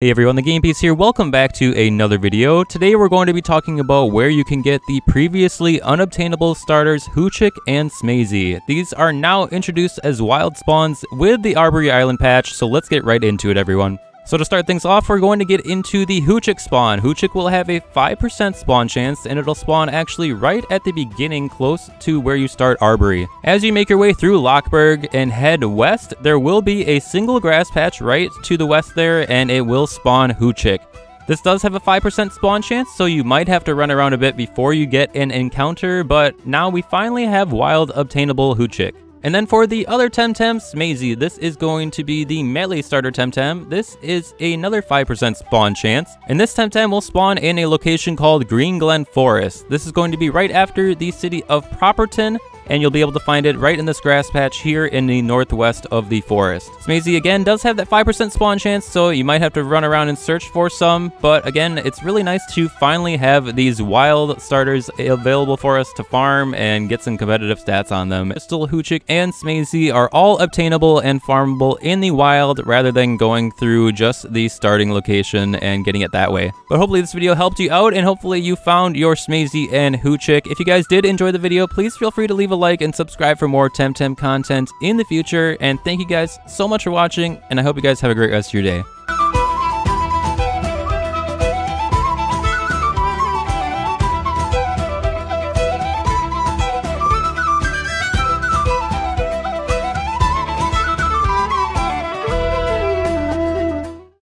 Hey everyone, the Game Piece here. Welcome back to another video. Today we're going to be talking about where you can get the previously unobtainable starters Houchic and Smazee. These are now introduced as wild spawns with the Arbury Island patch, so let's get right into it everyone. So to start things off, we're going to get into the Houchic spawn. Houchic will have a 5% spawn chance, and it'll spawn actually right at the beginning close to where you start Arbury. As you make your way through Lockburg and head west, there will be a single grass patch right to the west there, and it will spawn Houchic. This does have a 5% spawn chance, so you might have to run around a bit before you get an encounter, but now we finally have wild obtainable Houchic. And then for the other Temtem, Smazee, this is going to be the melee starter Temtem. This is another 5% spawn chance, and this Temtem will spawn in a location called Green Glen Forest. This is going to be right after the city of Properton, and you'll be able to find it right in this grass patch here in the northwest of the forest. Smazee again does have that 5% spawn chance, so you might have to run around and search for some, but again, it's really nice to finally have these wild starters available for us to farm and get some competitive stats on them. Crystle, Houchic, and Smazee are all obtainable and farmable in the wild rather than going through just the starting location and getting it that way. But hopefully this video helped you out and hopefully you found your Smazee and Houchic. If you guys did enjoy the video, please feel free to leave a like and subscribe for more Temtem content in the future. And thank you guys so much for watching, and I hope you guys have a great rest of your day.